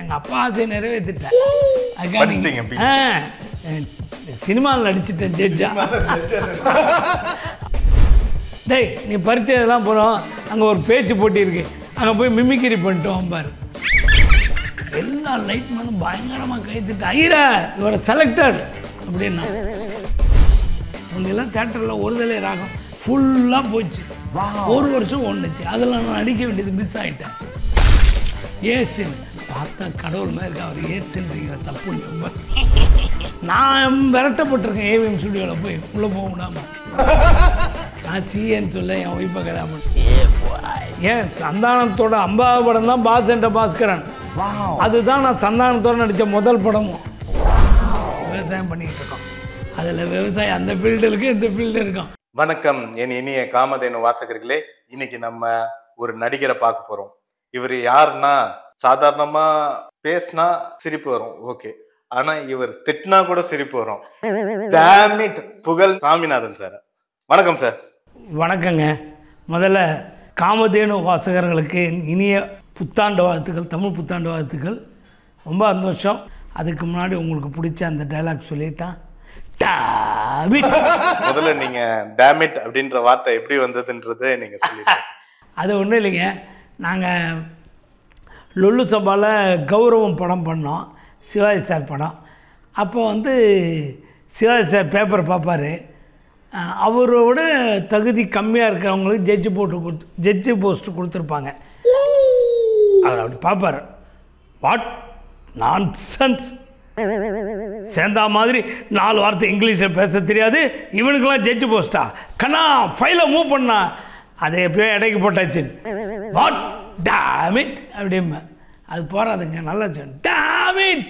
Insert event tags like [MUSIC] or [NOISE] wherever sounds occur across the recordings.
எங்கள் அப்பா ஆசையை நிறைவேற்றிட்டேன் சினிமாவில் நடிச்சிட்டேன் ஜட்ஜா. டேய் நீ பரீட்சை இதெல்லாம் போகிறோம் அங்கே ஒரு பேச்சு போட்டி இருக்கு. அங்கே போய் மிமிக்கிரி பண்ணிட்டு வம்பார் எல்லா லைட்மேனும் பயங்கரமாக கைத்துட்டு ஐயரா இவரை செலக்டட் அப்படின்னா அவங்கெல்லாம் தேட்டரில் ஒரு தலை ராகம் ஃபுல்லாக போச்சு. ஒரு வருஷம் ஒன்றுச்சு அதில் நான் நடிக்க வேண்டியது மிஸ் ஆகிட்டேன் ஏசுன்னு பார்த்தா கடவுள் மாதிரி இருக்கு அவர் ஏசுன்றீங்கிற தப்பு ரொம்ப. நான் விரட்டப்பட்டிருக்கேன் ஏவிஎம் ஸ்டுடியோவில் போய். உள்ளே போக விடாம நான் சிஏன்னு சொல்ல என் ஒய்ஃபை பண்ணேன். ஏன்? சந்தானத்தோட ஐம்பதாவது படம் தான் பாஸ் என்ற பாஸ்கரன். அதுதான் நான் சந்தானத்தோட நடித்த முதல் படமும். விவசாயம் பண்ணிக்கிட்டு இருக்கோம். அதில் விவசாயம் அந்த ஃபீல்டு இருக்கு இந்த ஃபீல்டு இருக்கும். வணக்கம் என் இனிய காமதேனு வாசகர்களே. இன்னைக்கு நம்ம ஒரு நடிகரை பார்க்க போறோம். இவர் யாருன்னா சாதாரணமா பேசினா சிரிப்பு வரும். ஓகே ஆனா இவர் திட்டினா கூட சிரிப்பு வரும். டேமிட் புகழ் சாமிநாதன் சார் வணக்கம் சார் வணக்கங்க. முதல்ல காமதேனு வாசகர்களுக்கு இனிய புத்தாண்டு வாழ்த்துக்கள் தமிழ் புத்தாண்டு வாழ்த்துக்கள். ரொம்ப சந்தோஷம். அதுக்கு முன்னாடி உங்களுக்கு பிடிச்ச அந்த டைலாக் சொல்லிட்டான் டாபிட் முதல்ல நீங்க டேமிட் அப்படின்ற வார்த்தை எப்படி வந்ததுன்றதை நீங்க அது ஒன்றும் இல்லைங்க. நாங்கள் லுல்லு சபாவில் கௌரவம் படம் பண்ணோம் சிவாஜி சார் படம். அப்போ வந்து சிவாஜி சார் பேப்பர் பார்ப்பார். அவரோட தகுதி கம்மியாக இருக்கிறவங்களுக்கு ஜட்ஜு போட்டு கொடுத்து ஜட்ஜு போஸ்ட்டு கொடுத்துருப்பாங்க. அவர் அப்படி பார்ப்பார். வாட் நான் சென்ஸ் சேர்ந்தா மாதிரி நாலு வார்த்தை இங்கிலீஷில் பேச தெரியாது. இவனுக்கெல்லாம் ஜட்ஜு போஸ்டா கண்ணா ஃபைலை மூவ் பண்ணா. அதை எப்படியோ இடைக்கு போட்டாச்சு வாட் டாமிட் அப்படிம்ப அது போகாதுங்க நல்லா சொல்லு டாமிட்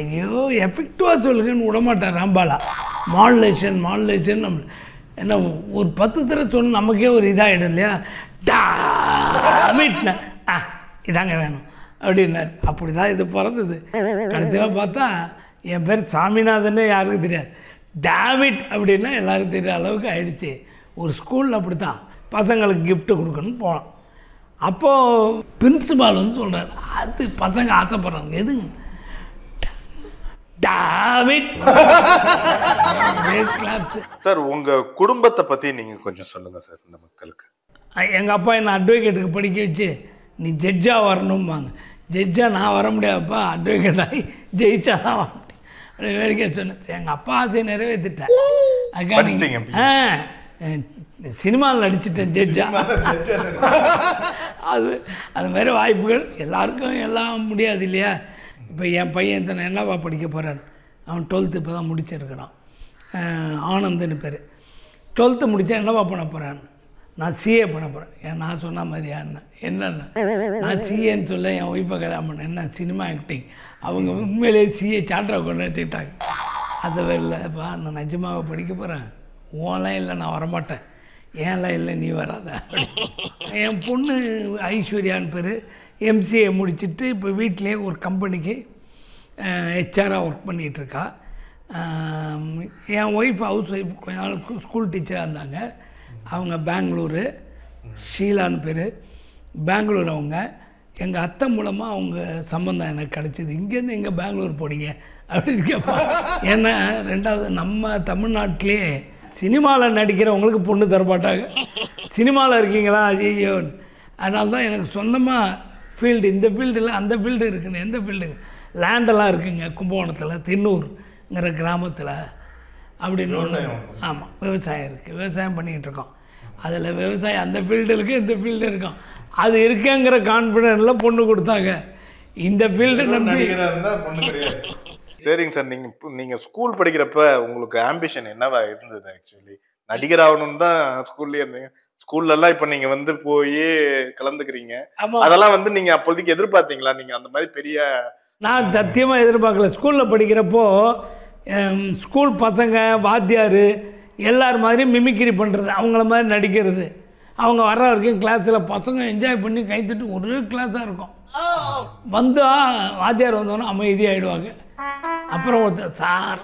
ஐயோ எஃபெக்டிவாக சொல்லுங்கன்னு விடமாட்டார் ராம்பாலா. மாடுலேஷன் மாடுலேஷன் நம்ம என்ன ஒரு பத்து தடவை சொன்ன நமக்கே ஒரு இதாகிடும் இல்லையா? டேமிட் ஆ இதாங்க வேணும். அப்படின்னார். அப்படி தான் இது பிறந்தது. கடைசியில் பார்த்தா என் பேர் சாமிநாதன்னு யாருக்கும் தெரியாது. டாமிட் அப்படின்னா எல்லாருக்கும் தெரியுற அளவுக்கு ஆயிடுச்சு. ஒரு ஸ்கூலில் அப்படி தான் பசங்களுக்கு கிஃப்ட்டு கொடுக்கணும்னு போனோம் அப்போது பிரின்சிபால் வந்து சொல்கிறார் அது பசங்க ஆசைப்படுறாங்க. எதுங்க? சார் உங்க குடும்பத்தை பத்தி நீங்க கொஞ்சம் சொல்லுங்க சார் இந்த மக்களுக்கு. எங்கள் அப்பா என்னை அட்வொகேட்டுக்கு படிக்க வச்சு நீ ஜட்ஜாக வரணும்பாங்க. ஜட்ஜாக நான் வர முடியாதுப்பா அட்வொகேட் ஆகி ஜெயிச்சா தான் வர முடியும். வேடிக்கை சொன்னேன். எங்கள் அப்பா ஆசையை நிறைவேற்றிட்டேன் ஆ சினிமாவில் நடிச்சிட்டேன் ஜட்ஜா. அது அது மாதிரி வாய்ப்புகள் எல்லாருக்கும் எல்லாம் முடியாது இல்லையா? இப்போ என் பையன் தன்னை என்னவா படிக்க போகிறான் அவன் டுவெல்த்து இப்போ தான் முடிச்சிருக்கிறான் ஆனந்துன்னு பேர். டுவெல்த்து முடித்தா என்னவா பண்ண போகிறான் நான் சிஏ பண்ண போகிறேன் ஏன் நான் சொன்ன மாதிரி என்ன? என்னென்ன? நான் சிஏன்னு சொல்ல என் ஒய்ஃபை கல்யாணம் பண்ணேன். என்ன சினிமா ஆக்டிங் அவங்க உண்மையிலேயே சிஏ சான்றாக கொண்டு வச்சுக்கிட்டாங்க. அது இல்லைப்பா நான் நிஜமாக படிக்க போகிறேன் உன்லாம் இல்லை நான் வரமாட்டேன். ஏன்லாம் இல்லை நீ வராத? என் பொண்ணு ஐஸ்வர்யான்னு பேர். எம்சிஏ முடிச்சுட்டு இப்போ வீட்டிலேயே ஒரு கம்பெனிக்கு ஹெச்ஆராக ஒர்க் பண்ணிகிட்ருக்கா என் ஒய்ஃப் ஹவுஸ் ஒய்ஃப் கொஞ்ச நாள் ஸ்கூல் டீச்சராக இருந்தாங்க. அவங்க பெங்களூரு. ஷீலான்னு பேர். பெங்களூர் அவங்க. எங்கள் அத்தை மூலமாக அவங்க சம்மந்தம் எனக்கு கிடச்சிது. இங்கேருந்து எங்கே பெங்களூர் போனீங்க? அப்படின்னு கேட்பாங்க ஏன்னா ரெண்டாவது நம்ம தமிழ்நாட்டிலே சினிமாவில் நடிக்கிறவங்களுக்கு பொண்ணு தரமாட்டாங்க. சினிமாவில் இருக்கீங்களா? ஐயோ அதனால தான் எனக்கு சொந்தமாக ஃபீல்டு இந்த ஃபீல்டில் அந்த ஃபீல்டு இருக்குன்னு எந்த ஃபீல்டுங்க லேண்டெல்லாம் இருக்குங்க கும்பகோணத்தில் தின்னூருங்கிற கிராமத்தில். அப்படின்னு ஒன்று ஆமாம் விவசாயம் இருக்குது விவசாயம் பண்ணிக்கிட்டு இருக்கோம். அதில் விவசாயம் அந்த ஃபீல்டு இருக்குது இந்த ஃபீல்டு இருக்கும். அது இருக்குங்கிற கான்ஃபிடென்ட்டில் பொண்ணு கொடுத்தாங்க. இந்த ஃபீல்டு நம்பி சரிங்க சார். நீங்க இப்போ- நீங்க ஸ்கூல் படிக்கிறப்ப உங்களுக்கு ஆம்பிஷன் என்னவா இருந்தது ஆக்சுவலி நடிகர் ஆகணும்னு தான் ஸ்கூல்ல இருந்தீங்க. ஸ்கூல்ல எல்லாம் இப்ப நீங்க வந்து போய் கலந்துக்கிறீங்க. ஆமாம் அதெல்லாம் வந்து நீங்க அப்போதைக்கு எதிர்பார்த்தீங்களா? நீங்க அந்த மாதிரி பெரிய நான் சத்தியமாக எதிர்பார்க்கல. ஸ்கூலில் படிக்கிறப்போ ஸ்கூல் பசங்க வாத்தியார் எல்லார் மாதிரியும் மிமிக்ரி பண்ணுறது அவங்கள மாதிரி நடிக்கிறது. அவங்க வர்ற வரைக்கும் கிளாஸில் பசங்க என்ஜாய் பண்ணி கைத்தட்டு ஒரே கிளாஸாக இருக்கும். வந்தால் வாத்தியார் வந்தோன்னா அமைதியாகிடுவாங்க அப்புறம் ஒருத்தர் சார்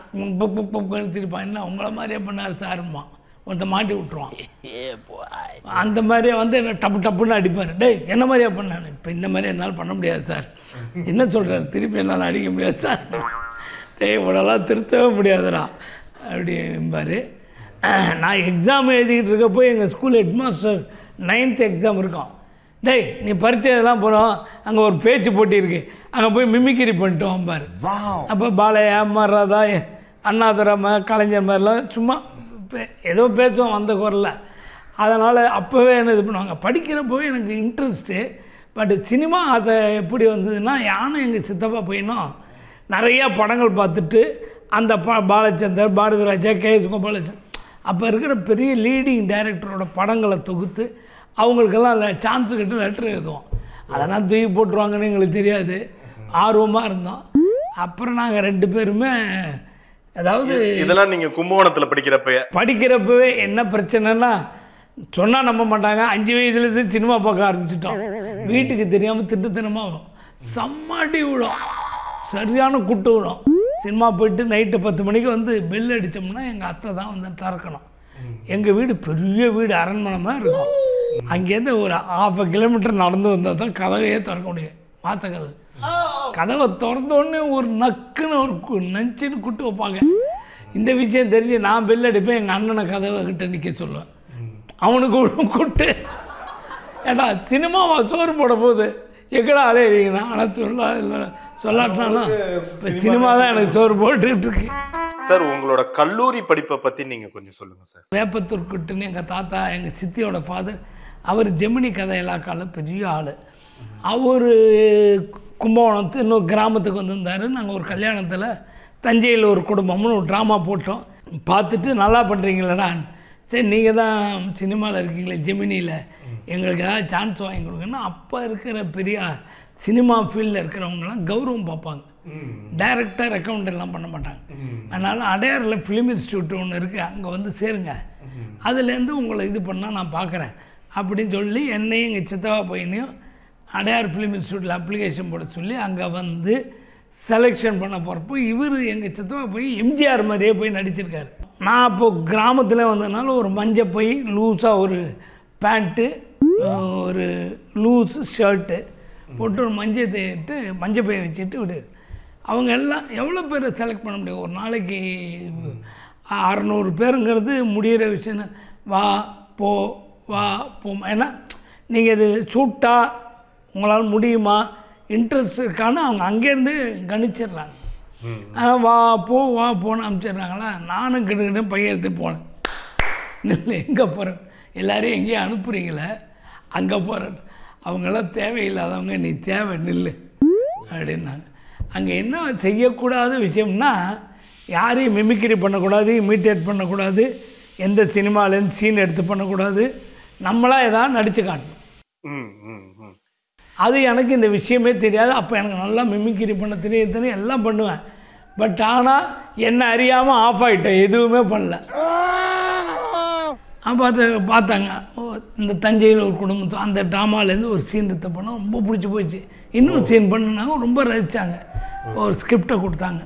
சிரிப்பான் என்ன உங்கள மாதிரியே பண்ணார் சாருமா ஒருத்த மாட்டி விட்ருவான் அந்த மாதிரியே வந்து என்ன டப்பு டப்புன்னு அடிப்பார். டேய் என்ன மாதிரியா பண்ணாரு? இப்போ இந்த மாதிரி என்னால் பண்ண முடியாது சார். என்ன சொல்கிறார் திருப்பி என்னால் அடிக்க முடியாது சார். டேய் இவ்வளோலாம் திருத்தவே முடியாதுடா. அப்படிம்பாரு. நான் எக்ஸாம் எழுதிக்கிட்டு இருக்கப்போ எங்கள் ஸ்கூல் ஹெட்மாஸ்டர் நைன்த் எக்ஸாம் இருக்கும் டேய் நீ பரீட்சை இதெல்லாம் போகிறோம் அங்கே ஒரு பேச்சு போட்டி இருக்கு. அங்கே போய் மிமிக்கிரி பண்ணிட்டு வாம்பார் அப்போ பாலையா மராதா அண்ணாதுராம கலைஞர் மாதிரிலாம் சும்மா பே- ஏதோ பேசுவோம் அந்த குரலில். அதனால் அப்போவே என்ன இது பண்ணுவாங்க படிக்கிறப்போவே எனக்கு இன்ட்ரெஸ்ட்டு பட் சினிமா ஆசை எப்படி வந்ததுன்னா யானும் எங்கள் சித்தப்பா பையனும் நிறையா படங்கள் பார்த்துட்டு அந்த ப பாலச்சந்தர் பாரதி ராஜா கே எஸ் கோபாலச்சன் அப்போ இருக்கிற பெரிய லீடிங் டைரக்டரோட படங்களை தொகுத்து அவங்களுக்கெல்லாம் சான்ஸ் கிட்ட லெட்டர் எழுதுவோம். அதெல்லாம் தூக்கி போட்டுருவாங்கன்னு எங்களுக்கு தெரியாது. ஆர்வமாக இருந்தோம். அப்புறம் நாங்கள் ரெண்டு பேருமே அதாவது இதெல்லாம் நீங்க கும்பகோணத்துல படிக்கிறப்ப படிக்கிறப்பவே என்ன பிரச்சனைனா சொன்னால் நம்ப மாட்டாங்க. அஞ்சு வயசுலேருந்து சினிமா பார்க்க ஆரம்பிச்சிட்டோம். வீட்டுக்கு தெரியாமல் திட்டுத்தனமாக செம்மாட்டி விடும் சரியான குட்டு விடும் சினிமா போயிட்டு நைட்டு பத்து மணிக்கு வந்து பெல் அடித்தோம்னா எங்கள் அத்தை தான் வந்து திறக்கணும். எங்கள் வீடு பெரிய வீடு அரண்மனை மாதிரி இருக்கும். அங்கேருந்து ஒரு ஆஃப் கிலோமீட்டர் நடந்து வந்தால் தான் கதவையே திறக்க முடியும். மாச கதவு. கதவை திறந்த உடனே ஒரு நக்குன்னு ஒரு கு- நச்சுன்னு குட்டு வைப்பாங்க. இந்த விஷயம் தெரிஞ்சு நான் பெல் அடிப்பேன் எங்கள் அண்ணனை கதவை கிட்ட நிற்க சொல்லுவேன். அவனுக்கு குட்டு ஏடா சினிமாவா சோறு போட போகுது? எங்கடா அலையிறீங்கண்ணா ஆனால் சொல்ல இல்லை சொல்லாட்டினாலும் இப்போ சினிமா தான் எனக்கு சோறு போட்டுக்கிட்டு இருக்கு. சார் உங்களோட கல்லூரி படிப்பை பத்தி நீங்க கொஞ்சம் சொல்லுங்க சார். வேப்பத்தூர் குட்டுன்னு எங்கள் தாத்தா எங்கள் சித்தியோட ஃபாதர் அவர் ஜெமினி கதை இலாக்கால பெரிய ஆள். அவர் கும்பகோணத்து இன்னொரு கிராமத்துக்கு வந்திருந்தார். நாங்கள் ஒரு கல்யாணத்தில் தஞ்சையில் ஒரு குடும்பம்னு ஒரு ட்ராமா போட்டோம். பார்த்துட்டு நல்லா பண்ணுறீங்களடா சரி நீங்கள் தான் சினிமாவில் இருக்கீங்களே ஜெமினியில். எங்களுக்கு ஏதாவது சான்ஸ் வாங்கி கொடுங்கன்னா அப்போ இருக்கிற பெரிய சினிமா ஃபீல்டில் இருக்கிறவங்கலாம் கௌரவம் பார்ப்பாங்க. டைரக்டர் அக்கௌண்ட் எல்லாம் பண்ண மாட்டாங்க. அதனால் அடையாறில் ஃபிலிம் இன்ஸ்டியூட் ஒன்று இருக்குது அங்கே வந்து சேருங்க. அதுலேருந்து உங்களை இது பண்ணால் நான் பார்க்குறேன். அப்படின்னு சொல்லி என்னையும் எங்கள் சித்தவா பையனையும் அடையார் ஃபிலிம் இன்ஸ்டியூட்டில் அப்ளிகேஷன் போட சொல்லி அங்கே வந்து செலெக்ஷன் பண்ண போகிறப்போ இவர் எங்கள் சித்தவா போய் எம்ஜிஆர் மாதிரியே போய் நடிச்சிருக்காரு. நான் அப்போது கிராமத்தில் வந்ததுனால ஒரு மஞ்சள் போய் லூஸாக ஒரு பேண்ட்டு ஒரு லூஸ் ஷர்ட்டு போட்டு ஒரு மஞ்சள் தேட்டு மஞ்சள் பைய வச்சுட்டு விடு. அவங்க எல்லாம் எவ்வளோ பேரை செலக்ட் பண்ண முடியும்? ஒரு நாளைக்கு அறநூறு பேருங்கிறது முடிகிற விஷயம். வா போ வா போ ஏன்னா நீங்கள் இது சூட்டா உங்களால் முடியுமா? இன்ட்ரெஸ்ட் இருக்கான்னு அவங்க அங்கேருந்து கணிச்சிடுறாங்க. ஆனால் வா போ வா போன்னு அனுப்பிச்சிடுறாங்களா? நானும் கிட்ட பையன் எடுத்து போனேன். இல்லை எங்கே போகிறேன் எல்லாரையும் எங்கேயும் அனுப்புகிறீங்களே அங்கே போகிறேன் அவங்களாம் தேவையில்லாதவங்க நீ தேவை நில்லு அப்படின்னாங்க. அங்கே என்ன செய்யக்கூடாத விஷயம்னா யாரையும் மிமிக்ரி பண்ணக்கூடாது இமிட்டேட் பண்ணக்கூடாது எந்த சினிமாலேருந்து சீன் எடுத்து பண்ணக்கூடாது. நம்மளா ஏதாவது நடித்து காட்டணும். அது எனக்கு இந்த விஷயமே தெரியாது. அப்போ எனக்கு நல்லா மிமிக்ரி பண்ண தெரியும் தெரியும் எல்லாம் பண்ணுவேன். பட் ஆனால் என்ன அறியாமல் ஆஃப் ஆகிட்டேன் எதுவுமே பண்ணல. பார்த்து பார்த்தாங்க. ஓ இந்த தஞ்சையில் ஒரு குடும்பத்தை அந்த ட்ராமாலேருந்து ஒரு சீன் எடுத்த பண்ணோம் ரொம்ப பிடிச்சி போச்சு இன்னொரு சீன் பண்ணுனாங்க ரொம்ப ரசித்தாங்க ஒரு ஸ்கிரிப்டை கொடுத்தாங்க.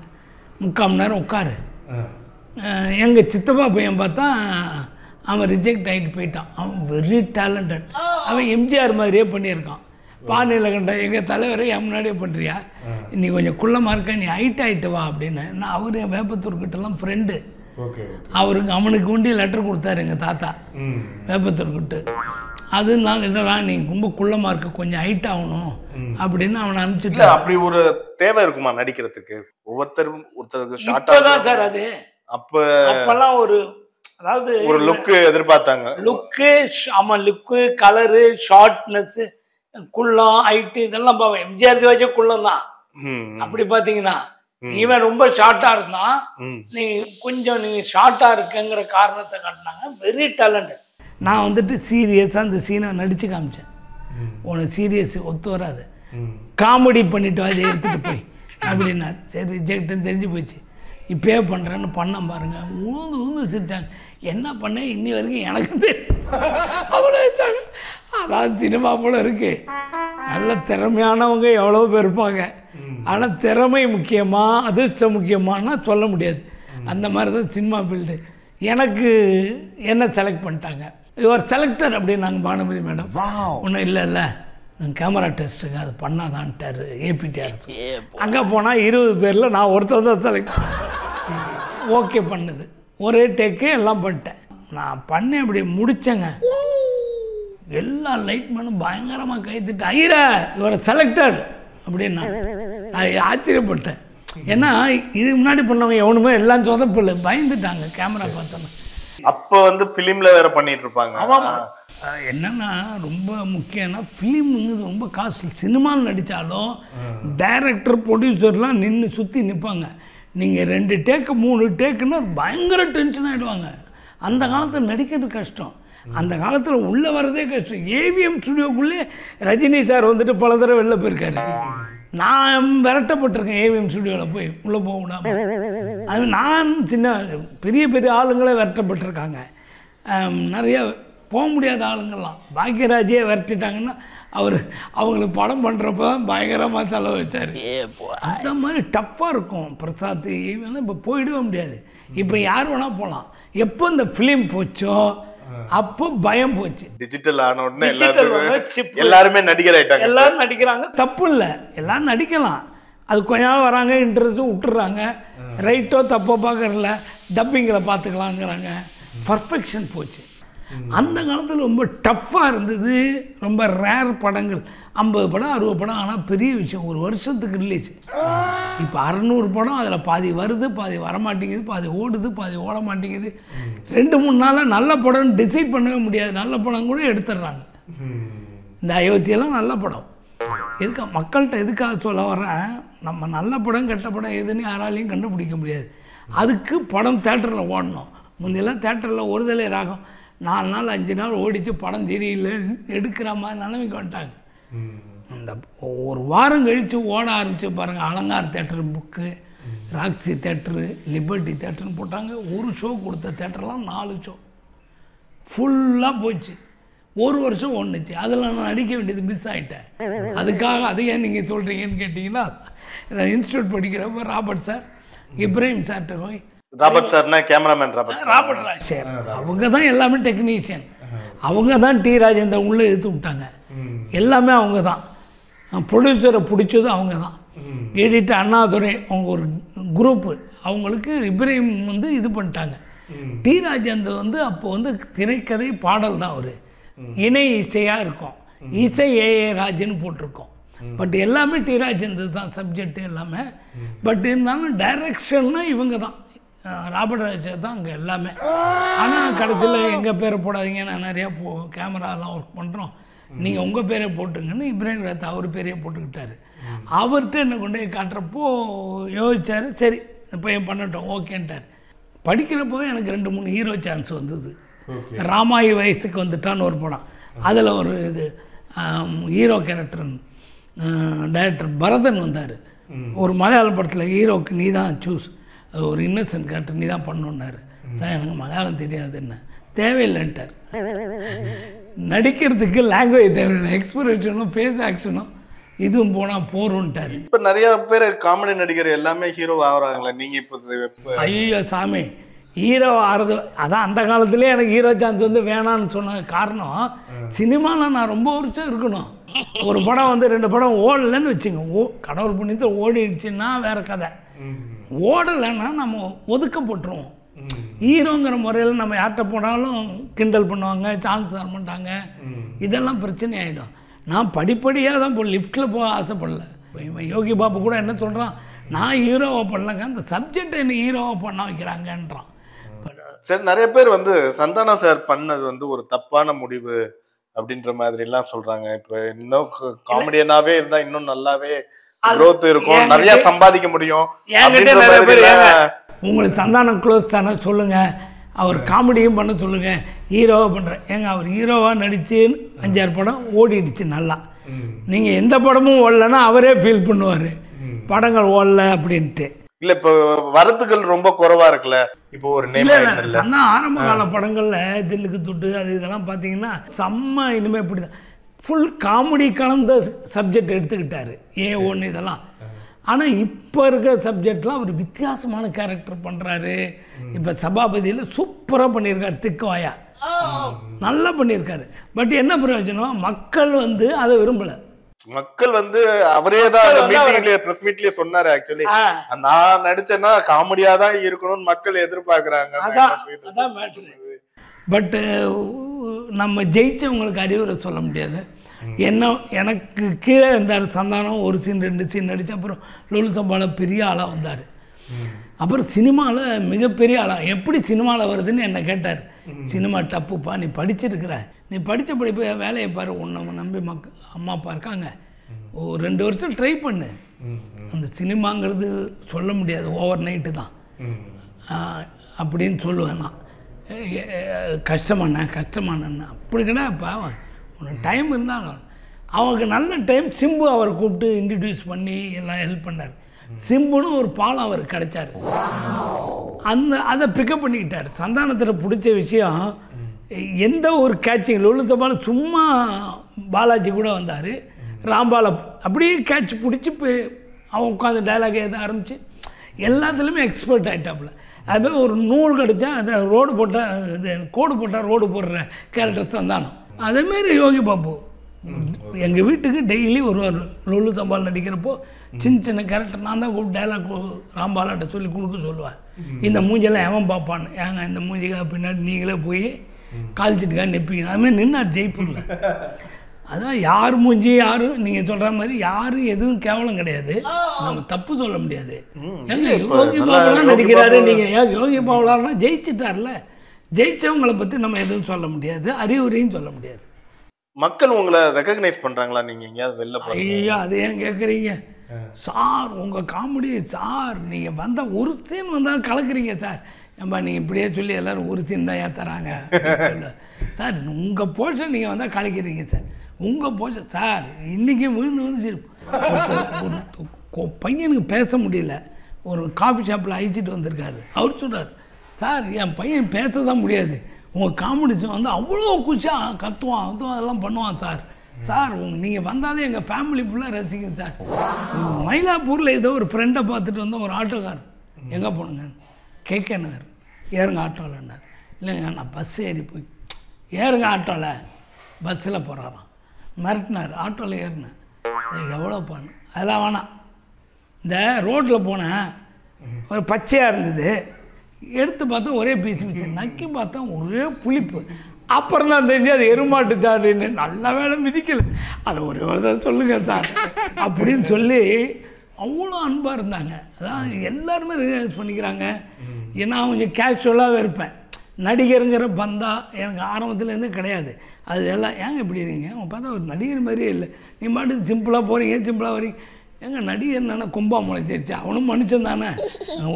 முக்கால் மணி நேரம் உட்காரு. எங்கள் சித்தப்பா பையன் பார்த்தா அவன் ரிஜெக்ட் ஆகிட்டு போயிட்டான். அவன் வெரி டேலண்டட் அவன் எம்ஜிஆர் மாதிரியே பண்ணியிருக்கான். பாநிலகண்ட எங்கள் தலைவரை என் முன்னாடியே பண்ணுறியா நீ கொஞ்சம் குள்ளமாக இருக்க நீ ஹைட் ஆகிட்டு வா அப்படின்னு. நான் அவர் என் வேப்பத்தூர்கிட்டலாம் ஃப்ரெண்டு ஓகே அவருக்கு அவனுக்கு உண்டி லெட்டர் கொடுத்தாரு எங்கள் தாத்தா. வேப்பத்தூர்கிட்ட அது நான் இல்லைடா நீ ரொம்ப குள்ளமாக இருக்க கொஞ்சம் ஹைட் ஆகணும் அப்படின்னு அவனை அனுப்பிச்சிட்டு அப்படி ஒரு தேவை இருக்குமா நடிக்கிறதுக்கு? ஒவ்வொருத்தரும் ஒருத்தருக்கு சார் அது. அப்ப அப்போல்லாம் ஒரு அதாவது ஒரு லுக் எதிர்பார்த்தாங்க. லுக்கு ஆமாம் லுக்கு கலரு ஷார்ட்னஸ்ஸு குள்ளம் ஹைட்டு இதெல்லாம் எம்ஜிஆர் சிவாஜி குள்ளம் தான். அப்படி பார்த்தீங்கன்னா இவன் ரொம்ப ஷார்ட்டாக இருந்தான். நீ கொஞ்சம் நீ ஷார்ட்டாக இருக்கங்கிற காரணத்தை காட்டினாங்க. வெரி டேலண்டட் நான் வந்துட்டு சீரியஸாக அந்த சீனை நடித்து காமிச்சேன். உனக்கு சீரியஸ் ஒத்து வராது. காமெடி பண்ணிட்டு வா, இதை எடுத்துகிட்டு போய். அப்படின்னாரு. சரி ரிஜெக்ட்னு தெரிஞ்சு போச்சு. இப்பயே பண்ணுறேன்னு பண்ணேன் பாருங்க. ஊந்து ஊந்து சிரிச்சாங்க. என்ன பண்ணேன் இன்னி வரைக்கும் எனக்கு தெரியும் அவ்வளோ வச்சாங்க அதான் சினிமா போல இருக்கு. நல்ல திறமையானவங்க எவ்வளோ பேர் இருப்பாங்க. ஆனால் திறமை முக்கியமா அதிர்ஷ்டம் முக்கியமானா சொல்ல முடியாது. அந்த மாதிரி தான் சினிமா ஃபீல்டு எனக்கு என்ன செலக்ட் பண்ணிட்டாங்க? யுவர் செலக்டர் அப்படின்னாங்க பானுமதி மேடம். ஒன்றும் இல்லை இல்லை கேமரா டெஸ்ட்டுங்க அது பண்ணாதான்ட்டாரு. ஏபிடிஆர் அங்கே போனால் இருபது பேரில் நான் ஒருத்தர் தான் செலக்ட் ஓகே பண்ணுது. ஒரே டேக்கு எல்லாம் பண்ணிட்டேன். நான் பண்ணி அப்படி முடித்தேங்க எல்லா லைட்மேனும் பயங்கரமாக கைத்திட்டு ஐரா இவரை செலக்டட் அப்படின்னா நான் ஆச்சரியப்பட்டேன். ஏன்னா இது முன்னாடி பண்ணவங்க எவனுமே எல்லாம் சொதப்பில்லை பயந்துட்டாங்க கேமரா பார்த்தோன்னு அப்ப வந்து பிலிம்ல வேற பண்ணிட்டு இருப்பாங்க. என்னன்னா ரொம்ப முக்கியம்னா ஃபிலிம்ங்கிறது ரொம்ப காஸ்ட்லி சினிமாவில் நடித்தாலும் டைரக்டர் ப்ரொடியூசர்லாம் நின்று சுற்றி நிற்பாங்க நீங்கள் ரெண்டு டேக்கு மூணு டேக்குன்னா பயங்கர டென்ஷன் ஆகிடுவாங்க அந்த காலத்தில் நடிக்கிறது கஷ்டம். அந்த காலத்தில் உள்ளே வர்றதே கஷ்டம். ஏவிஎம் ஸ்டுடியோக்குள்ளே ரஜினி சார் வந்துட்டு பல தடவை வெளில போயிருக்காரு. நான் விரட்டப்பட்டிருக்கேன் ஏவிஎம் ஸ்டுடியோவில் போய். உள்ளே போக அது நான் சின்ன பெரிய பெரிய ஆளுங்களே விரட்டப்பட்டிருக்காங்க. நிறைய போக முடியாத ஆளுங்கள்லாம். பாக்யராஜே விரட்டிட்டாங்கன்னா அவர் அவங்களுக்கு படம் பண்ணுறப்ப தான் பயங்கரமாக செலவு வச்சார். அந்த மாதிரி டஃப்பாக இருக்கும் பிரசாத். இவங்க இப்போ போயிடவே முடியாது. இப்போ யார் வேணால் போகலாம் எப்போ இந்த ஃபிலிம் போச்சோ அப்போ பயம் போச்சு. டிஜிட்டல் ஆன உடனே. எல்லாருமே நடிகர் ஆயிட்டாங்க. எல்லாரும் நடிக்கிறாங்க. தப்பு இல்லை. எல்லாரும் நடிக்கலாம். அது கொஞ்ச நாள் வராங்க இன்ட்ரெஸ்ட்டும் விட்டுறாங்க ரைட்டோ தப்போ பார்க்கறதில்ல டப்பிங்கில் பார்த்துக்கலாங்கிறாங்க பர்ஃபெக்ஷன் போச்சு. அந்த காலத்தில் ரொம்ப டஃப்பாக இருந்தது. ரொம்ப ரேர் படங்கள். ஐம்பது படம் அறுபது படம் ஆனால் பெரிய விஷயம் ஒரு வருஷத்துக்கு ரிலீஸ் இப்போ அறநூறு படம் அதில் பாதி வருது பாதி வரமாட்டேங்குது பாதி ஓடுது பாதி ஓட மாட்டேங்குது. ரெண்டு மூணு நாளாக நல்ல படம்னு டிசைட் பண்ணவே முடியாது. நல்ல படம் கூட எடுத்துடுறாங்க இந்த அயோத்தியெல்லாம் நல்ல படம். எதுக்கா மக்கள்கிட்ட எதுக்காக சொல்ல வரேன் நம்ம நல்ல படம் கெட்ட படம் எதுன்னு யாராலையும் கண்டுபிடிக்க முடியாது. அதுக்கு படம் தேட்டரில் ஓடணும். முந்தையெல்லாம் தேட்டரில் ஒரு தலை ராகம். நாலு நாள் அஞ்சு நாள் ஓடிச்சு படம் தெரியலன்னு எடுக்கிற மாதிரி நிலைமைக்கு வந்துட்டாங்க. அந்த ஒரு வாரம் கழித்து ஓட ஆரம்பிச்சு பாருங்கள் Alankar theatre book Roxy theatre Liberty தேட்டர்னு போட்டாங்க. ஒரு ஷோ கொடுத்த தேட்டர்லாம் நாலு ஷோ ஃபுல்லாக போச்சு. ஒரு வருஷம் ஒன்றுச்சு அதில் நான் நடிக்க வேண்டியது மிஸ் ஆகிட்டேன் அதுக்காக அதை ஏன் நீங்கள் சொல்கிறீங்கன்னு கேட்டிங்கன்னா நான் இன்ஸ்டியூட் படிக்கிறப்ப ராபர்ட் சார் இப்ராஹிம் சார்கிட்ட போய் ராபர்ட் சார்னா கேமராமேன் ராபர்ட் ராபர்ட் ராஜேர் அவங்க தான் எல்லாமே டெக்னீஷியன் அவங்க தான் டி ராஜேந்தர் உள்ளே இழுத்து விட்டாங்க. எல்லாமே அவங்க தான் ப்ரொடியூசரை பிடிச்சதும் அவங்க தான் எடிட்டர் அண்ணாதுரை அவங்க ஒரு குரூப்பு அவங்களுக்கு இப்ராஹிம் வந்து இது பண்ணிட்டாங்க. டி ராஜேந்தர் வந்து அப்போ வந்து திரைக்கதை பாடல் தான் அவர். இணை இசையாக இருக்கும். இசை ஏ ஏ ராஜன் போட்டிருக்கோம். பட் எல்லாமே டி ராஜேந்தர் தான் சப்ஜெக்ட் எல்லாமே. பட் இருந்தாலும் டைரக்ஷன்னா இவங்க தான் ராபர்ட் ராஜர் தான் அங்கே எல்லாமே. ஆனால் கடைசியில் எங்கள் பேரை போடாதீங்க நான் நிறையா போ கேமராலாம் ஒர்க் பண்ணுறோம் நீங்கள் உங்கள் பேரே போட்டுங்கன்னு இப்ராஹிம் ராத் அவர் பேரையே போட்டுக்கிட்டாரு. அவர்கிட்ட என்னை கொண்டு போய் காட்டுறப்போ யோசிச்சார் சரி இந்த பையன் பண்ணட்டும் ஓகேன்ட்டார். படிக்கிறப்போ எனக்கு ரெண்டு மூணு ஹீரோ சான்ஸ் வந்தது. ராமாயி வயசுக்கு வந்துட்டான்னு ஒரு படம். அதில் ஒரு இது ஹீரோ கேரக்டர் டைரக்டர் பரதன் வந்தார். ஒரு மலையாள படத்தில் ஹீரோக்கு நீ தான் சூஸ் அது ஒரு இன்னசென்ட் கேரக்டர் நீ தான் பண்ணணுன்னாரு சார் எனக்கு மலையாளம் தெரியாதுன்னு தேவையில்லைன்ட்டார். நடிக்கிறதுக்கு லாங்குவேஜ் தேவையில்லை. எக்ஸ்பிரஷனும் ஃபேஸ் ஆக்ஷனும் இதுவும் போனால் போரும்ட்டார். இப்ப நிறைய பேர் காமெடி நடிகர் எல்லாமே ஹீரோ ஆகுறாங்களே. நீங்க இப்ப ஐயோ சாமி. ஹீரோ ஆறது அதான் அந்த காலத்துலேயே எனக்கு ஹீரோ சான்ஸ் வந்து வேணான்னு சொன்ன காரணம் சினிமாவில் நான் ரொம்ப வருஷம் இருக்கணும். ஒரு படம் வந்து ரெண்டு படம் ஓடலைன்னு வச்சுங்க. ஓ கடவுள் புண்ணியத்தை ஓடிடுச்சுன்னா வேற கதை. ஓடலைன்னா நம்ம ஒதுக்கப்பட்டுருவோம். ஹீரோங்கிற முறையில் நம்ம யார்கிட்ட போனாலும் கிண்டல் பண்ணுவாங்க சான்ஸ் தர மாட்டாங்க. இதெல்லாம் பிரச்சனை ஆகிடும் நான் படிப்படியாக தான் இப்போ லிஃப்ட்டில் போக ஆசைப்படல. இப்போ இவன் யோகி பாபு கூட என்ன சொல்கிறான் நான் ஹீரோவை பண்ணலங்க அந்த சப்ஜெக்டை என்ன ஹீரோவை பண்ண வைக்கிறாங்கன்றான். சரி நிறைய பேர் வந்து சந்தானா சார் பண்ணது வந்து ஒரு தப்பான முடிவு அப்படின்ற மாதிரி எல்லாம் சொல்றாங்க. இப்ப இன்னும் காமெடியனாவே இருந்தா இன்னும் நல்லாவே growth இருக்கும். நிறைய சம்பாதிக்க முடியும் என்கிட்ட நிறைய பேர் உங்களுக்கு சந்தானம் க்ளோஸ் தானே சொல்லுங்கள் அவர் காமெடியும் பண்ண சொல்லுங்கள் ஹீரோவாக பண்ணுற ஏங்க அவர் ஹீரோவாக நடித்து அஞ்சாறு படம் ஓடிடுச்சு நல்லா. நீங்கள் எந்த படமும் ஓடலைன்னா அவரே ஃபீல் பண்ணுவார். படங்கள் ஓடல அப்படின்ட்டு. இல்ல இப்ப வரத்துகள் ரொம்ப குறைவா இருக்குல்ல? இப்போ ஒரு நேம் ஆரம்ப கால படங்களில் தில்லுக்கு துட்டு அது இதெல்லாம் பார்த்தீங்கன்னா செம்ம இனிமேல் இப்படி தான் ஃபுல் காமெடி கலந்த சப்ஜெக்ட் எடுத்துக்கிட்டாரு. ஏ ஒன்று இதெல்லாம். ஆனால் இப்போ இருக்கிற சப்ஜெக்ட்லாம் அவர் வித்தியாசமான கேரக்டர் பண்ணுறாரு இப்போ சபாபதியில் சூப்பராக பண்ணியிருக்காரு திக்குவாயா நல்லா பண்ணியிருக்காரு. பட் என்ன பிரயோஜனம்? மக்கள் வந்து அதை விரும்பலை. மக்கள் வந்து அவரே தான் மீட்டிங்லயே பிரஸ் மீட்லயே சொன்னாரு ஆக்சுவலி நான் நடிச்சேன்னா காமெடியா தான் இருக்கணும்னு மக்கள் எதிர்பார்க்கறாங்க. அதான் பட்டு நம்ம ஜெயிச்சவங்களுக்கு அறிவுரை சொல்ல முடியாது. என்ன எனக்கு கீழே இருந்தார் சந்தானம் ஒரு சீன் ரெண்டு சீன் நடிச்சு அப்புறம் லொலு சம்பாவில் பெரிய ஆளாக வந்தார். அப்புறம் சினிமாவில் மிகப்பெரிய ஆளாக எப்படி சினிமாவில் வருதுன்னு என்னை கேட்டார். சினிமா டப்புப்பா நீ படிச்சிருக்கிற. நீ படித்த படிப்பு வேலையை பாரு உன்னை நம்பி மக் அம்மா அப்பா இருக்காங்க. ஒரு ரெண்டு வருஷம் ட்ரை பண்ணு. அந்த சினிமாங்கிறது சொல்ல முடியாது ஓவர் நைட்டு தான். அப்படின்னு சொல்லுவேன் நான். கஷ்டமாண்ணே கஷ்டமாண்ணே அப்படி பாவம் உனக்கு டைம் இருந்தாலும் அவனுக்கு நல்ல டைம் சிம்பு அவரை கூப்பிட்டு இன்ட்ரடியூஸ் பண்ணி எல்லாம் ஹெல்ப் பண்ணார். சிம்புன்னு ஒரு பாலம் அவர் கிடைச்சார். அந்த அதை பிக்கப் பண்ணிக்கிட்டார். சந்தானத்தில் பிடிச்ச விஷயம் எந்த ஒரு கேட்சிங் லொல்லுத்தப்பால சும்மா பாலாஜி கூட வந்தார். ராம்பால அப்படியே கேட்ச் பிடிச்சி போய் அவன் உட்காந்து டைலாக் எழுத ஆரம்பிச்சு எல்லாத்துலேயுமே எக்ஸ்பர்ட் ஆகிட்டாப்புல அதுமாதிரி ஒரு நூல் கிடச்சா அதை ரோடு போட்டால் இது கோடு போட்டால் ரோடு போடுற கேரக்டர் சந்தானம். அதேமாரி யோகி பாபு. எங்கள் வீட்டுக்கு டெய்லி வருவார் லொல்லு சம்பால் நடிக்கிறப்போ சின்ன சின்ன கேரக்டர் நான் தான் கூப்பிட்டு டைலாக் ராம்பாலாட்ட சொல்லி கொடுக்க சொல்லுவேன் இந்த மூஞ்செல்லாம் எவன் பார்ப்பான்னு ஏங்க இந்த மூஞ்சிக்கா பின்னாடி நீங்களே போய் காலிச்சிட்டுக்கா நிற்பீங்க அதுமாதிரி நின்னார் ஜெய்ப்பூரில் அதான் யார் மூஞ்சி யாரும் நீங்கள் சொல்கிற மாதிரி யாரும் எதுவும் கேவலம் கிடையாது. நம்ம தப்பு சொல்ல முடியாது. யோகி பாபுலாம் நடிக்கிறாரு நீங்கள் யோகி பாபுலாம்னா ஜெயிச்சிட்டார்ல. ஜெயிச்சவங்களை பற்றி நம்ம எதுவும் சொல்ல முடியாது அறிவுரையும் சொல்ல முடியாது. மக்கள் உங்களை ரெக்கக்னைஸ் பண்றாங்களா நீங்க எங்கேயாவது வெளில ஐயா அதை ஏன் கேட்குறீங்க சார் உங்கள் காமெடி சார் நீங்கள் வந்தால் ஒரு சீன் வந்தாலும் கலக்குறீங்க சார். ஏம்பா நீங்கள் இப்படியே சொல்லி எல்லாரும் ஒரு சீன் தான் ஏன் தராங்க? அப்படின்னு சொல்லு. சார் உங்கள் போர்ஷன் நீங்கள் வந்தால் கலக்கிறீங்க சார். உங்கள் போர்ஷன் சார் இன்றைக்கி விழுந்து வந்து சரி ஒரு கொ- பையனுக்கு பேச முடியல. ஒரு காஃபி ஷாப்பில் அழிச்சிட்டு வந்திருக்காரு. அவர் சொல்றார் சார் என் பையன் பேச தான் முடியாது. உங்கள் காம்படிஷன் வந்து அவ்வளோ குஷியாக கத்துவான். அதுவும் அதெல்லாம் பண்ணுவான் சார். சார் உங்க நீங்கள் வந்தாலே எங்கள் ஃபேமிலி ஃபுல்லாக ரசிக்கும் சார். மயிலாப்பூரில் ஏதோ ஒரு ஃப்ரெண்டை பார்த்துட்டு வந்தோம் ஒரு ஆட்டோக்கார் எங்கே போனுங்க? கேகே நகர் ஏறுங்க ஆட்டோலன்னார். இல்லைங்க நான் பஸ் ஏறி போய் ஏறுங்க ஆட்டோவில் பஸ்ஸில் போகிறாராம் மிரட்டினார். ஆட்டோவில் ஏறினேன். எவ்வளோ பண்ணு அதெல்லாம் வேணாம். இந்த ரோட்டில் போனேன். ஒரு பச்சையாக இருந்தது. எடுத்து பார்த்தா ஒரே பீஸ் பீஸ் நக்கி பார்த்தா ஒரே புளிப்பு. அப்புறம் தான் தெரிஞ்சு அது எருமாட்டு சாடுன்னு நல்ல வேலை மிதிக்கல. அதை ஒரே ஒரு தான் சொல்லுங்கள் சார். அப்படின்னு சொல்லி அவ்வளோ அன்பாக இருந்தாங்க. அதான் எல்லாருமே ரியலைஸ் பண்ணிக்கிறாங்க. ஏன்னா கொஞ்சம் கேஷுவலாகவே இருப்பேன். நடிகருங்கிற பந்தா எனக்கு ஆரம்பத்துலேருந்து கிடையாது. அது எல்லாம் ஏங்க இப்படி இருக்கீங்க? அவங்க பார்த்தா ஒரு நடிகர் மாதிரியே இல்லை. நீ மாட்டு சிம்பிளாக போகிறீங்க சிம்பிளாக வரீங்க. ஏங்க நடிகர் தானே கும்பா முளைச்சிருச்சு? அவனும் மனுஷன் தானே.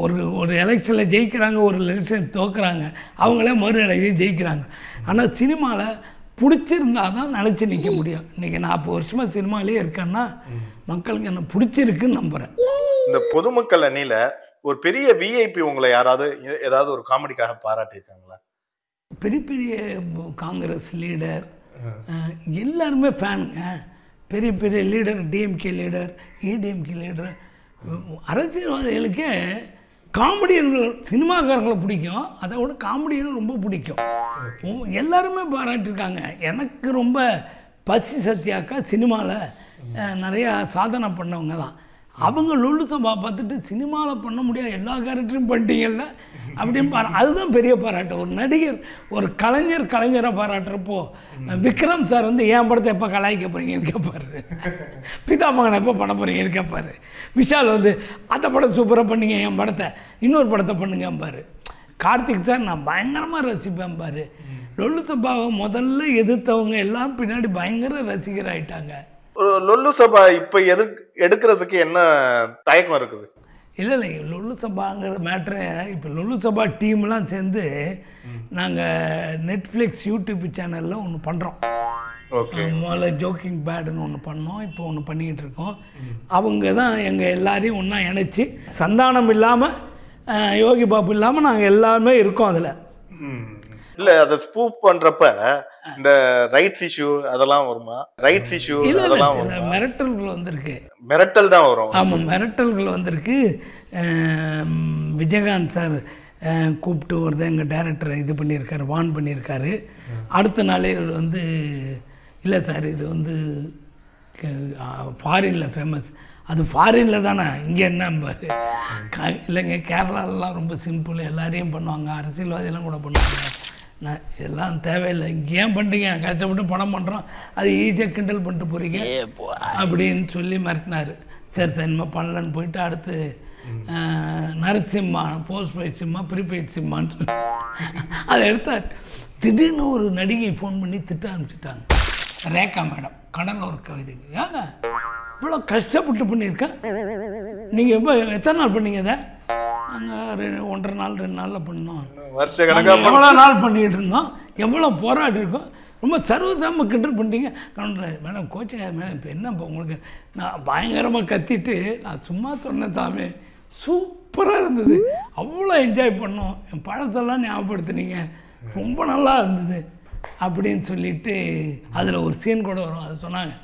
ஒரு ஒரு எலெக்ஷனில் ஜெயிக்கிறாங்க ஒரு எலெக்ஷன் தோக்குறாங்க. அவங்களே மறு எலெக்ஷன் ஜெயிக்கிறாங்க. ஆனால் சினிமாவில் பிடிச்சிருந்தா தான் நினச்சி நிற்க முடியும். இன்றைக்கி நாற்பது வருஷமாக சினிமாலேயே இருக்கேன்னா மக்களுக்கு என்ன பிடிச்சிருக்குன்னு நம்புகிறேன் இந்த பொதுமக்கள் அணியில ஒரு பெரிய விஐபி உங்களை யாராவது ஏதாவது ஒரு காமெடிக்காக பாராட்டியிருக்காங்களா? பெரிய பெரிய காங்கிரஸ் லீடர் எல்லாருமே ஃபேனுங்க பெரிய பெரிய leader DMK leader ADMK leader அரசியல்வாதிகளுக்கே காமெடியன்கள் சினிமாக்காரங்களை பிடிக்கும். அதை விட காமெடியனும் ரொம்ப பிடிக்கும். எல்லாருமே பாராட்டியிருக்காங்க. எனக்கு ரொம்ப பசி சத்யாக்கா சினிமாவில் நிறையா சாதனை பண்ணவங்க தான். அவங்க லொல்லு சபா பார்த்துட்டு சினிமாவில் பண்ண முடியாது. எல்லா கேரக்டரும் பண்ணிட்டீங்கல்ல. அப்படின்னு பாரா அதுதான் பெரிய பாராட்டு. ஒரு நடிகர் ஒரு கலைஞர் கலைஞரை பாராட்டுறப்போ விக்ரம் சார் வந்து என் படத்தை எப்போ கலாய்க்க போகிறீங்கன்னு கேட்பாரு பிதாமகனை எப்போ பண்ண போகிறீங்கன்னு கேட்பாரு விஷால் வந்து அந்த படம் சூப்பராக பண்ணீங்க என் படத்தை. இன்னொரு படத்தை பண்ணுங்கம்பாரு. கார்த்திக் சார் நான் பயங்கரமாக ரசிப்பேன் பாரு. லொல்லு சபாவை முதல்ல எதிர்த்தவங்க எல்லாம் பின்னாடி பயங்கர ரசிகர் ஆயிட்டாங்க ஒரு லொல்லு சபா இப்ப எது எடுக்கிறதுக்கு என்ன தயக்கம் இருக்குது? இல்லை இல்லை லொல்லு சபாங்கிற மேட்ரு இப்போ லொல்லு சபா டீம்லாம் சேர்ந்து நாங்கள் நெட்ஃப்ளிக்ஸ் யூடியூப் சேனலில் ஒன்று பண்ணுறோம் ஓகே முதல்ல ஜோக்கிங் பேடுன்னு ஒன்று பண்ணோம். இப்போ ஒன்று பண்ணிக்கிட்டு இருக்கோம். அவங்க தான் எங்கள் எல்லாரையும் ஒன்றா இணைச்சி சந்தானம் இல்லாமல் யோகி பாபு இல்லாமல் நாங்கள் எல்லாருமே இருக்கோம் அதில். இல்ல அத ஸ்பூப் பண்றப்ப இந்த ரைட்ஸ் இஷ்யூ அதெல்லாம் வருமா? ரைட்ஸ் இஷ்யூ அதெல்லாம் மிரட்டல்கள் வந்திருக்கு. மிரட்டல் தான் வரும். ஆமாம் மிரட்டல்கள் வந்திருக்கு. விஜயகாந்த் சார் கூப்பிட்டு ஒரு எங்கள் டைரக்டரை இது பண்ணியிருக்காரு வான் பண்ணியிருக்காரு. அடுத்த நாளே இவர் வந்து இல்லை சார் இது வந்து ஃபாரினில் ஃபேமஸ் அது ஃபாரினில் தானே இங்கே என்ன இல்லைங்க கேரளாலலாம் ரொம்ப சிம்பிள் எல்லாரையும் பண்ணுவாங்க அரசியல்வாதியெல்லாம் கூட பண்ணுவாங்க. நான் இதெல்லாம் தேவையில்லை. இங்கே ஏன் பண்ணுறீங்க கஷ்டப்பட்டு படம் பண்ணுறோம் அது ஈஸியாக கிண்டல் பண்ணிட்டு போகிறீங்க அப்படின்னு சொல்லி மிரட்டினார். சரி சரி இனிமேல் பண்ணலன்னு போயிட்டு அடுத்து நரசிம்மா போஸ்ட் பெய்ட் சிம்மா ப்ரீபெய்ட் சிம்மான்னு சொல்லி அதை எடுத்தார். திடீர்னு ஒரு நடிகை ஃபோன் பண்ணி திட்ட ஆரம்பிச்சிட்டாங்க. ரேகா மேடம் கடலூர் கவிதைக்கு ஏங்க இவ்வளோ கஷ்டப்பட்டு பண்ணியிருக்கேன் நீங்கள் எப்போ எத்தனை நாள் பண்ணீங்க இதை? நாங்கள் ஒன்றரை நாள் ரெண்டு நாளில் பண்ணோம். வருஷ கணக்கா நாங்க எவ்வளோ நாள் பண்ணிக்கிட்டு இருந்தோம்? எவ்வளோ போராடி இருக்கோம்? ரொம்ப சர்வசாம கிண்டல் பண்ணிட்டீங்க. கவுண்டர் மேடம் கோச்சிக்காது மேடம் இப்போ என்ன இப்போ உங்களுக்கு? நான் பயங்கரமாக கத்திட்டு நான் சும்மா சொன்னேன் சாமி. சூப்பராக இருந்தது. அவ்வளோ என்ஜாய் பண்ணோம். என் பழசெல்லாம் ஞாபகப்படுத்துனீங்க. ரொம்ப நல்லா இருந்தது. அப்படின்னு சொல்லிட்டு அதில் ஒரு சீன் கூட வரும். அது சொன்னாங்க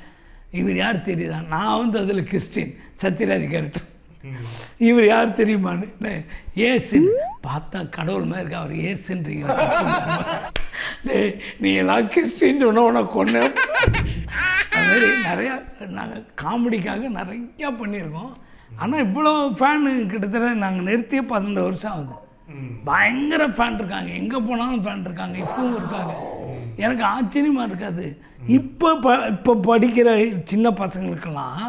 இவர் யார் தெரியுதா? நான் வந்து அதில் கிறிஸ்டின் சத்யராஜ் கேரக்டர் இவர் யார் தெரியுமான்னு? ஏசுன்னு பார்த்தா கடவுள் மாதிரி இருக்கா? அவர் ஏசுன்றீங்க நீ எல்லாம் கிறிஸ்டின் சொன்ன உனக்கு கொண்டு மாதிரி நிறையா நாங்கள் காமெடிக்காக நிறையா பண்ணியிருக்கோம். ஆனால் இவ்வளோ ஃபேனு கிட்டத்தட்ட நாங்கள் நிறுத்தியே பதினெட்டு வருஷம் ஆகுது. பயங்கர ஃபேன் இருக்காங்க. எங்கே போனாலும் ஃபேன் இருக்காங்க. இப்பவும் இருக்காங்க. எனக்கு ஆச்சரியமாக இருக்காது. இப்போ ப இப்போ படிக்கிற சின்ன பசங்களுக்கெல்லாம்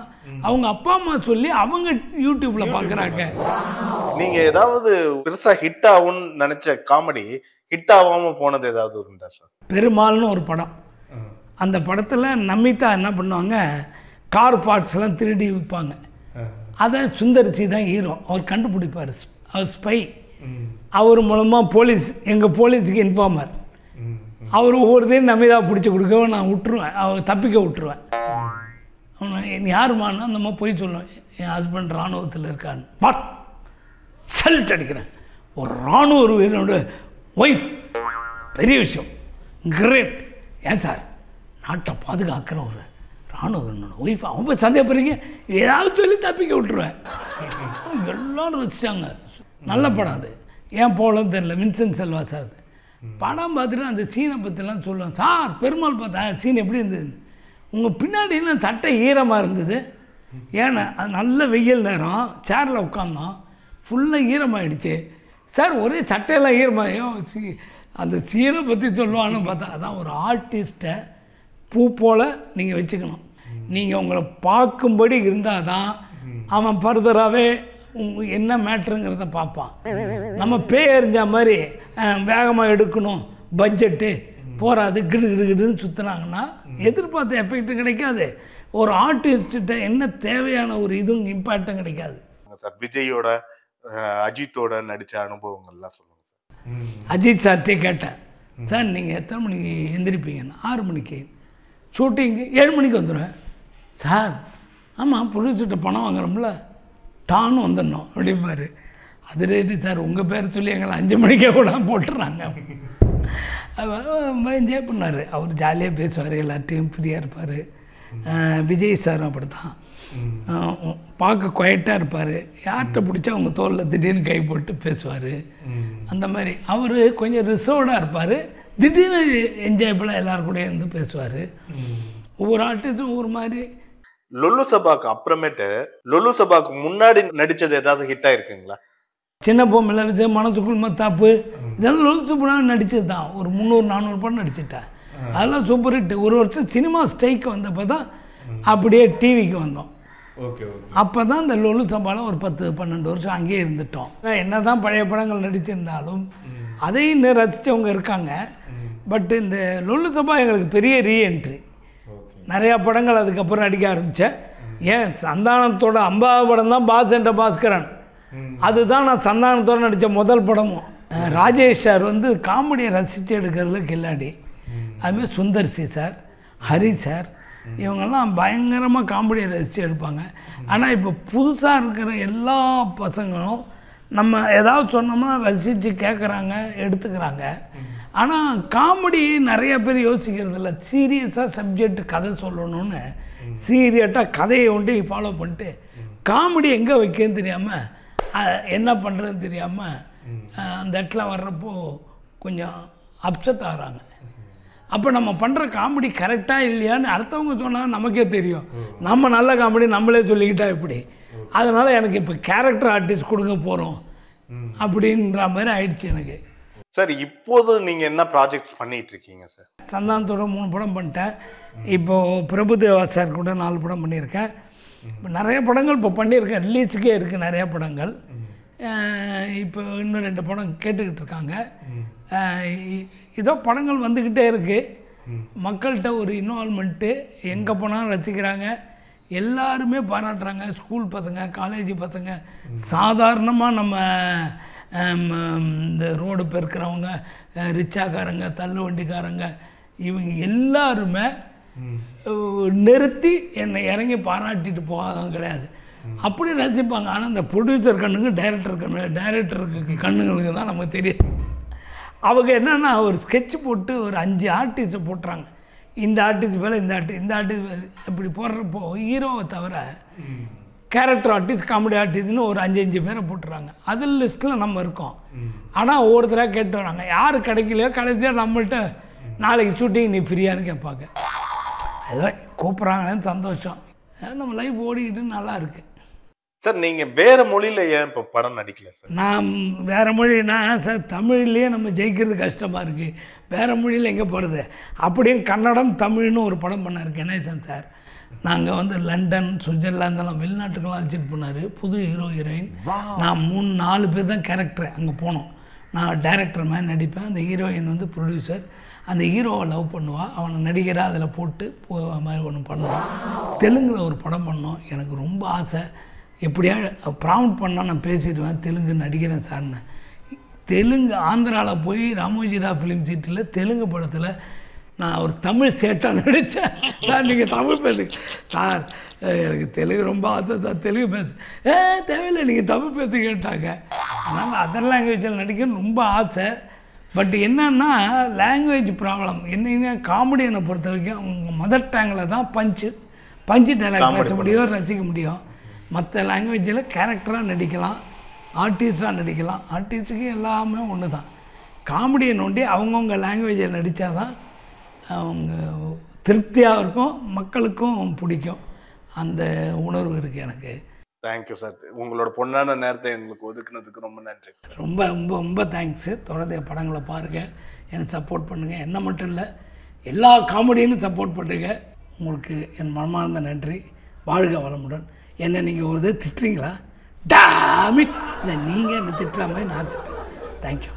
அவங்க அப்பா அம்மா சொல்லி அவங்க யூடியூப்பில் பார்க்குறாங்க நீங்க ஏதாவது பெருசா ஹிட் ஆகும்னு நினைச்ச காமெடி ஹிட் ஆகாம போனது ஏதாவது உண்டா சார் பெருமாள்னு ஒரு படம். அந்த படத்தில் நமிதா என்ன பண்ணுவாங்க? கார் பார்ட்ஸ்லாம் திருடி விற்பாங்க அதை சுந்தரிசி தான் ஹீரோ அவர் கண்டுபிடிப்பார். அவர் ஸ்பை அவர் மூலமாக போலீஸ் எங்கள் போலீஸுக்கு இன்ஃபார்மர் அவர் ஒவ்வொருத்தையும் நமிதா பிடிச்சி கொடுக்க நான் விட்டுருவேன். அவர் தப்பிக்க விட்டுருவேன். அவன் யாருமானா அந்தம்மா அந்த போய் சொல்லுவேன் என் ஹஸ்பண்ட் இராணுவத்தில் இருக்கான்னு பட் சல்ட் அடிக்கிறேன். ஒரு இராணுவ ஒரு வீரனோட ஒய்ஃப் பெரிய விஷயம். கிரேட் ஏன் சார் நாட்டை பாதுகாக்கிற ஒரு இராணுவ வீரனோட ஒய்ஃப் அவன் போய் சந்தேகப்படுறீங்க? ஏதாவது சொல்லி தப்பிக்க விட்டுருவேன். [LAUGHS] எல்லாரும் ரசிச்சாங்க. நல்ல படம் அது. ஏன் போகலன்னு தெரில வின்சென்ட் செல்வா சார் அது. படம் பார்த்துட்டு அந்த சீனை பற்றிலாம் சொல்லுவேன். சார் பெருமாள் பார்த்தா சீன் எப்படி இருந்தது உங்கள் பின்னாடிலாம் சட்டை ஈரமாக இருந்தது? ஏன்னா அது நல்ல வெயில் நேரம். சேரில் உட்காந்தோம் ஃபுல்லாக ஈரமாகிடுச்சு சார் ஒரே சட்டையெல்லாம் ஈரமாயும். சீ அந்த சீரை பற்றி சொல்லுவான்னு பார்த்தா அதான் ஒரு ஆர்டிஸ்ட்டை பூ போல் நீங்கள் வச்சுக்கணும். நீங்கள் உங்களை பார்க்கும்படி இருந்தால் தான் அவன் ஃபர்தராகவே உங்க என்ன மேட்ருங்கிறத பார்ப்பான். நம்ம பேய் எறிஞ்ச மாதிரி வேகமாக எடுக்கணும். பட்ஜெட்டு போகாது கிடு கிடு கிடுன்னு சுற்றுனாங்கன்னா எதிர்பார்த்த எஃபெக்ட் கிடைக்காது. ஒரு ஆர்டிஸ்ட்ட என்ன தேவையான ஒரு இதுவும் இம்பேக்டும் கிடைக்காது. சார். விஜயோட அஜித்தோட நடிச்ச அனுபவங்கள்லாம் சொல்லுங்க சார். அஜித் சார்ட்டே கேட்டேன். சார் நீங்கள் எத்தனை மணிக்கு எந்திரிப்பீங்கன்னு? ஆறு மணிக்கு. ஷூட்டிங்கு ஏழு மணிக்கு வந்துடுவேன் சார் ஆமாம் ப்ரொடியூசர்கிட்ட பணம் வாங்குறோம்ல. டான்னு வந்துடணும் அப்படிம்பாரு. அது ரேட்டு சார் உங்கள் பேர் சொல்லி எங்களை அஞ்சு மணிக்கே கூட போட்டுறாங்க. என்ஜாய் பண்ணார் அவர் ஜாலியாக பேசுவார் எல்லார்ட்டையும் ஃப்ரீயாக இருப்பார். விஜய் சார் அப்படி தான் பார்க்க குவைட்டாக இருப்பார். யார்கிட்ட பிடிச்சா அவங்க தோளில் திடீர்னு கை போட்டு பேசுவார். அந்த மாதிரி. அவர் கொஞ்சம் ரிசர்வ்டாக இருப்பார். திடீர்னு என்ஜாயபிளாக எல்லாரும் கூட இருந்து பேசுவார். ஒவ்வொரு ஆர்டிஸ்டும் ஒவ்வொரு மாதிரி. லொல்லு சபாக்கு அப்புறமேட்டு லொல்லு சபாக்கு முன்னாடி நடிச்சது ஏதாவது ஹிட் ஆயிருக்குங்களா சின்ன பொம்மையில் விஷயம் மனசுக்குள் மத்தாப்பு. இதெல்லாம் லோக் சூப்பராக நடிச்சது தான் ஒரு முந்நூறு நானூறு படம் நடிச்சிட்டேன் அதெல்லாம் சூப்பர் ஹிட் ஒரு வருஷம் சினிமா ஸ்ட்ரைக் வந்தப்போ தான் அப்படியே டிவிக்கு வந்தோம். ஓகே அப்போ தான் இந்த லொலு சம்பாலம் ஒரு பத்து பன்னெண்டு வருஷம் அங்கேயே இருந்துட்டோம். என்ன தான் பழைய படங்கள் நடிச்சிருந்தாலும் அதையும் இன்னும் ரசித்தவங்க இருக்காங்க. பட் இந்த லொல்லு சம்பா எங்களுக்கு பெரிய ரீஎன்ட்ரி நிறையா படங்கள் அதுக்கப்புறம் நடிக்க ஆரம்பித்தேன் ஏன் சந்தானத்தோட ஐம்பதாவது படம் தான் பாஸ் என்ற பாஸ்கரன். அதுதான் நான் சந்தானத்தோட நடித்த முதல் படமும். ராஜேஷ் சார் வந்து காமெடியை ரசித்து எடுக்கிறதுல கில்லாடி. அதுமாதிரி சுந்தர் சி சார் ஹரி சார் இவங்கெல்லாம் பயங்கரமாக காமெடியை ரசித்து எடுப்பாங்க. ஆனால் இப்போ புதுசாக இருக்கிற எல்லா பசங்களும் நம்ம ஏதாவது சொன்னோம்னா ரசித்து கேட்குறாங்க எடுத்துக்கிறாங்க. ஆனால் காமெடி நிறைய பேர் யோசிக்கிறது இல்லை. சீரியஸாக சப்ஜெக்ட் கதை சொல்லணும்னு சீரியட்டாக கதையை ஒண்டி ஃபாலோ பண்ணிட்டு காமெடி எங்கே வைக்கன்னு தெரியாமல் என்ன பண்ணுறதுன்னு தெரியாமல் அந்த இடத்துல வர்றப்போ கொஞ்சம் அப்செட் ஆகிறாங்க. அப்போ நம்ம பண்ணுற காமெடி கரெக்டாக இல்லையான்னு அடுத்தவங்க சொன்னால் நமக்கே தெரியும். நம்ம நல்ல காமெடி நம்மளே சொல்லிக்கிட்டா இப்படி அதனால் எனக்கு இப்போ கேரக்டர் ஆர்டிஸ்ட் கொடுக்க போகிறோம் அப்படின்ற மாதிரி ஆயிடுச்சு எனக்கு. சார் இப்போது நீங்க என்ன ப்ராஜெக்ட்ஸ் பண்ணிட்டு இருக்கீங்க சார்? சந்தானத்தோட மூணு படம் பண்ணிட்டேன். இப்போது பிரபுதேவா சார் கூட நாலு படம் பண்ணியிருக்கேன். இப்போ நிறைய படங்கள் இப்போ பண்ணியிருக்கேன். ரிலீஸுக்கே இருக்குது நிறைய படங்கள். இப்போ இன்னும் ரெண்டு படம் கேட்டுக்கிட்டு இருக்காங்க. இதோ படங்கள் வந்துக்கிட்டே இருக்குது மக்கள்கிட்ட ஒரு இன்வால்மெண்ட்டு எங்கே போனாலும் ரசிக்கிறாங்க. எல்லாருமே பாராட்டுறாங்க. ஸ்கூல் பசங்க காலேஜ் பசங்க. சாதாரணமாக நம்ம இந்த ரோடு பெருக்கிறவங்க ரிச்சாக்காரங்க தள்ளு வண்டிக்காரங்க இவங்க எல்லாருமே நிறுத்தி என்னை இறங்கி பாராட்டிட்டு போகாதவங்க கிடையாது. அப்படி ரசிப்பாங்க. ஆனால் இந்த ப்ரொடியூசர் கண்ணுக்கு டைரக்டர் கண்ணு டைரக்டருக்கு கண்ணுங்களுக்கு தான் நமக்கு தெரியும். அவங்க என்னென்னா ஒரு ஸ்கெட்ச் போட்டு ஒரு அஞ்சு ஆர்டிஸ்ட்டை போட்டுறாங்க. இந்த ஆர்டிஸ்ட் மேலே இந்த ஆர்டிஸ்ட் இந்த ஆர்டிஸ்ட் இப்படி போடுறப்போ ஹீரோவை தவிர கேரக்டர் ஆர்டிஸ்ட் காமெடி ஆர்டிஸ்ட்னு ஒரு அஞ்சு அஞ்சு பேரை போட்டுறாங்க. அதில் லிஸ்ட்டில் நம்ம இருக்கோம். ஆனால் ஒவ்வொருத்தராக கேட்டு வராங்க. யார் கிடைக்கலையோ கடைசியாக நம்மள்ட்ட நாளைக்கு ஷூட்டிங் நீ ஃப்ரீயான்னு கேட்பாங்க ஏதோ கூப்பிட்றாங்கன்னு சந்தோஷம். நம்ம லைஃப் ஓடிக்கிட்டு நல்லா இருக்கு. சார் நீங்க வேற மொழியில ஏன் இப்போ படம் நடிக்கல சார் நான் வேறு மொழினா சார் தமிழ்லேயே நம்ம ஜெயிக்கிறது கஷ்டமாக இருக்குது வேறு மொழியில் எங்கே போகிறது அப்படியே கன்னடம் தமிழ்னு ஒரு படம் பண்ணார் கணேசன் சார் நாங்கள் வந்து லண்டன் சுவிட்சர்லாந்தெல்லாம் வெளிநாட்டுக்கெல்லாம் அழைச்சிட்டு போனார். புது ஹீரோ ஹீரோயின் நான் மூணு நாலு பேர் தான் கேரக்டர் அங்கே போனோம். நான் டைரக்டர் மாதிரி நடிப்பேன். அந்த ஹீரோயின் வந்து ப்ரொடியூசர் அந்த ஹீரோவை லவ் பண்ணுவாள் அவனை நடிகராக அதில் போட்டு போ மாதிரி ஒன்று பண்ணுவான் தெலுங்கில் ஒரு படம் பண்ணோம். எனக்கு ரொம்ப ஆசை. எப்படியா ப்ராம்ட் பண்ணால் நான் பேசிடுவேன். தெலுங்கு நடிக்கிறேன் சார்னு. தெலுங்கு ஆந்திராவில் போய் ராமோஜிரா ஃபிலிம் சிட்டியில் தெலுங்கு படத்தில் நான் ஒரு தமிழ் சேட்டாக நடித்தேன் சார் நீங்கள் தமிழ் பேசுங்க சார் எனக்கு தெலுங்கு ரொம்ப ஆசை சார். தெலுங்கு பேசு. ஏ தேவையில்லை நீங்கள் தமிழ் பேச கேட்டாங்க. அதனால் அதர் லாங்குவேஜில் நடிக்க ரொம்ப ஆசை. பட் என்னன்னா லாங்குவேஜ் ப்ராப்ளம் என்னன்னா காமெடியனை பொறுத்த வரைக்கும் அவங்க மதர் டேங்கில் தான் பஞ்சு பஞ்சு டைலாக் பேச முடியும் ரசிக்க முடியும். மற்ற லாங்குவேஜில் கேரக்டராக நடிக்கலாம் ஆர்டிஸ்டாக நடிக்கலாம். ஆர்டிஸ்ட்டுக்கு எல்லாமே ஒன்று தான் காமெடியை நோண்டி அவங்கவுங்க லாங்குவேஜில் நடித்தா தான் அவங்க திருப்தியாக இருக்கும் மக்களுக்கும் பிடிக்கும். அந்த உணர்வு இருக்குது எனக்கு. தேங்க்யூ சார் உங்களோட பொண்ணான நேரத்தை எங்களுக்கு ஒதுக்குனதுக்கு ரொம்ப நன்றி சார் ரொம்ப ரொம்ப ரொம்ப தேங்க்ஸு தொடர்ந்து என் படங்களை பாருங்கள் எனக்கு சப்போர்ட் பண்ணுங்கள் என்ன மட்டும் இல்லை எல்லா காமெடியும் சப்போர்ட் பண்ணுங்க உங்களுக்கு என் மனமார்ந்த நன்றி. வாழ்க வளமுடன். என்ன நீங்கள் ஒரு இது திட்டுறீங்களா? டாமிட் இல்லை நீங்கள் என்ன திட்டுற மாதிரி நான் திட்டுறேன். தேங்க்யூ